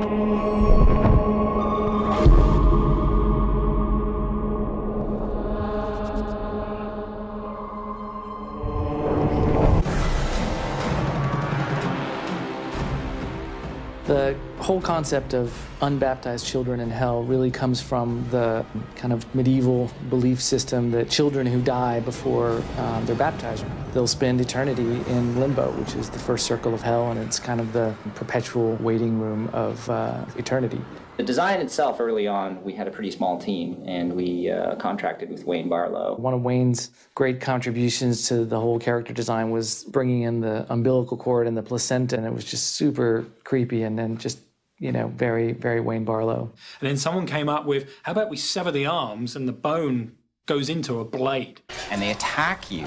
Música The whole concept of unbaptized children in hell really comes from the kind of medieval belief system that children who die before um, they're baptized, they'll spend eternity in limbo, which is the first circle of hell, and it's kind of the perpetual waiting room of uh, eternity. The design itself, early on, we had a pretty small team, and we uh, contracted with Wayne Barlowe. One of Wayne's great contributions to the whole character design was bringing in the umbilical cord and the placenta, and it was just super creepy and then just, you know, very, very Wayne Barlowe. And then someone came up with, how about we sever the arms and the bone goes into a blade? And they attack you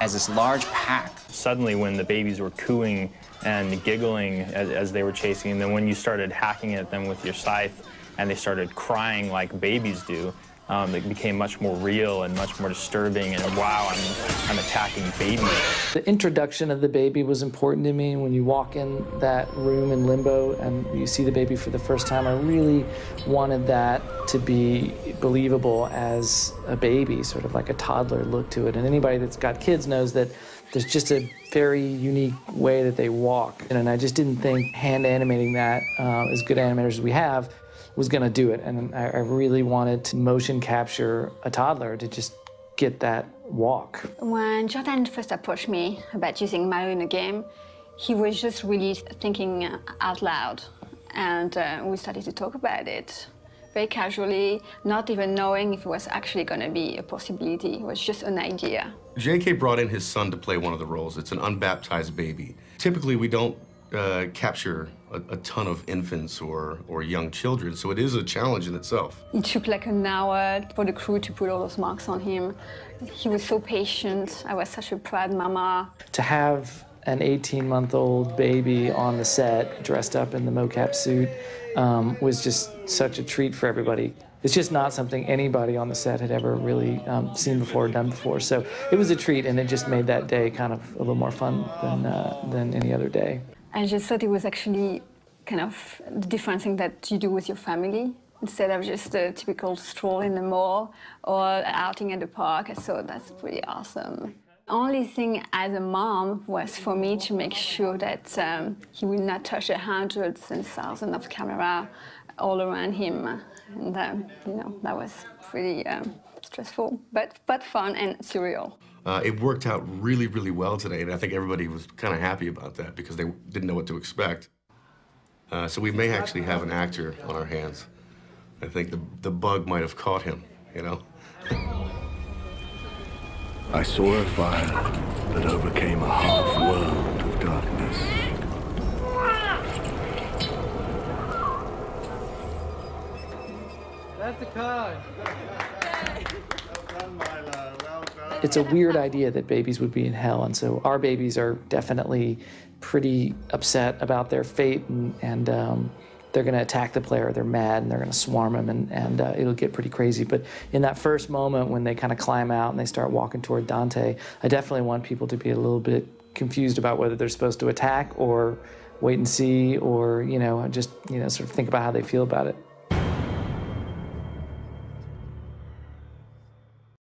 as this large pack. Suddenly, when the babies were cooing and giggling as, as, they were chasing, and then when you started hacking at them with your scythe and they started crying like babies do, um, it became much more real and much more disturbing. And wow, I'm, I'm attacking baby. The introduction of the baby was important to me. When you walk in that room in limbo and you see the baby for the first time, I really wanted that to be believable as a baby, sort of like a toddler look to it. And anybody that's got kids knows that there's just a very unique way that they walk. And I just didn't think hand animating that, uh, as good animators as we have, was going to do it. And I, I really wanted to motion capture a toddler to just get that walk. When Jordan first approached me about using Mario in a game, he was just really thinking out loud. And uh, we started to talk about it very casually, not even knowing if it was actually going to be a possibility. It was just an idea. JK brought in his son to play one of the roles. It's an unbaptized baby. Typically, we don't uh, capture a, a, ton of infants or, or young children, so it is a challenge in itself. It took like an hour for the crew to put all those marks on him. He was so patient. I was such a proud mama. To have an 18-month-old baby on the set, dressed up in the mocap suit, um, was just such a treat for everybody. It's just not something anybody on the set had ever really um, seen before or done before. So it was a treat, and it just made that day kind of a little more fun than, uh, than any other day. I just thought it was actually kind of the different thing that you do with your family instead of just a typical stroll in the mall or outing at the park. So that's pretty awesome. Only thing as a mom was for me to make sure that um, he would not touch the hundreds and thousands of camera all around him. And, um, you know, that was pretty um, stressful, but, but fun and surreal. Uh, it worked out really, really well today, and I think everybody was kind of happy about that because they didn't know what to expect. Uh, so we may actually have an actor on our hands. I think the, the bug might have caught him, you know? I saw a fire that overcame a half world of darkness. That's a card. It's a weird idea that babies would be in hell, and so our babies are definitely pretty upset about their fate, and, and um, they're going to attack the player. They're mad, and they're going to swarm him, and, and uh, it'll get pretty crazy. But in that first moment when they kind of climb out and they start walking toward Dante, I definitely want people to be a little bit confused about whether they're supposed to attack or wait and see, or you know, just you know, sort of think about how they feel about it.